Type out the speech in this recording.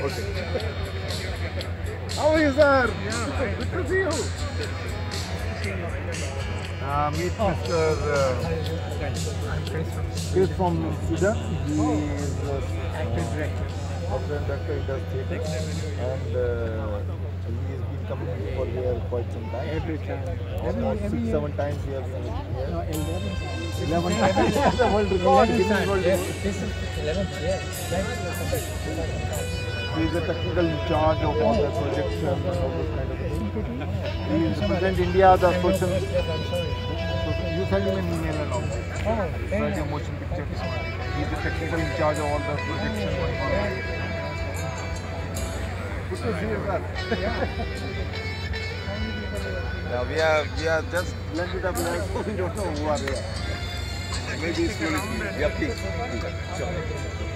Okay. How are you, sir? Good to see you. Uh, meet Mr. Uh, he is from Sudan. He is uh, acting director. Acting director, he does theatre. And uh, he has been coming for here quite some time. Every time. Almost every six, year. seven times he has been here. No, 11 times. 11 times. the world record. 11 Guinness times. World Yes, Record. this is 11th year. He is the technical in charge of all the projection and all those kind of things. He is represent India, the social. Yes, You send him an email and all that. Oh, very Right, the motion picture. He is the technical in charge of all the projection and all that. Good to see you, sir. Now we are we are just blend it up like we don't know who are we are. Maybe it's will be. Yeah, please. please. Sure.